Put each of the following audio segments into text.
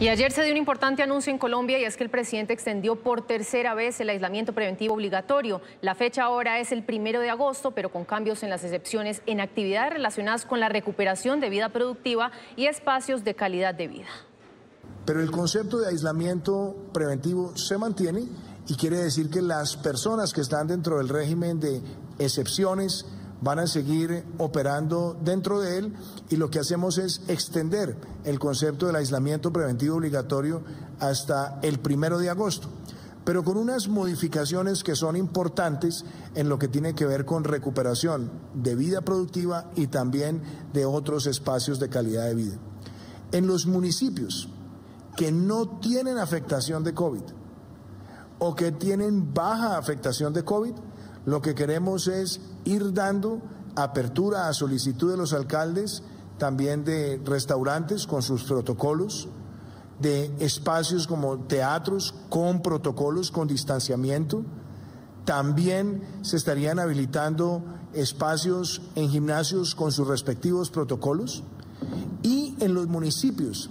Y ayer se dio un importante anuncio en Colombia y es que el presidente extendió por tercera vez el aislamiento preventivo obligatorio. La fecha ahora es el primero de agosto, pero con cambios en las excepciones en actividades relacionadas con la recuperación de vida productiva y espacios de calidad de vida. Pero el concepto de aislamiento preventivo se mantiene y quiere decir que las personas que están dentro del régimen de excepciones, van a seguir operando dentro de él y lo que hacemos es extender el concepto del aislamiento preventivo obligatorio hasta el primero de agosto pero con unas modificaciones que son importantes en lo que tiene que ver con recuperación de vida productiva y también de otros espacios de calidad de vida. En los municipios que no tienen afectación de COVID o que tienen baja afectación de COVID, lo que queremos es ir dando apertura a solicitud de los alcaldes, también de restaurantes con sus protocolos, de espacios como teatros con protocolos, con distanciamiento. También se estarían habilitando espacios en gimnasios con sus respectivos protocolos. Y en los municipios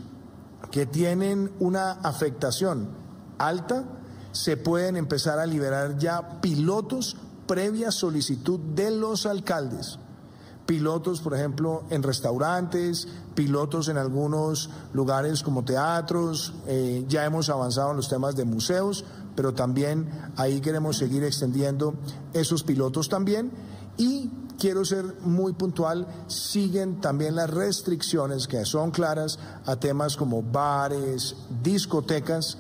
que tienen una afectación alta, se pueden empezar a liberar ya pilotos previa solicitud de los alcaldes. Pilotos, por ejemplo, en restaurantes, pilotos en algunos lugares como teatros, eh, ya hemos avanzado en los temas de museos, pero también ahí queremos seguir extendiendo esos pilotos también. Y quiero ser muy puntual, siguen también las restricciones que son claras a temas como bares, discotecas,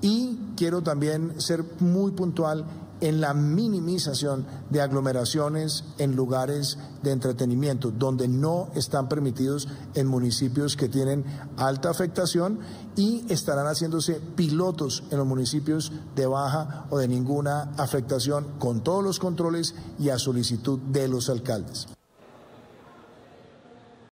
y quiero también ser muy puntual en la minimización de aglomeraciones en lugares de entretenimiento, donde no están permitidos en municipios que tienen alta afectación y estarán haciéndose pilotos en los municipios de baja o de ninguna afectación con todos los controles y a solicitud de los alcaldes.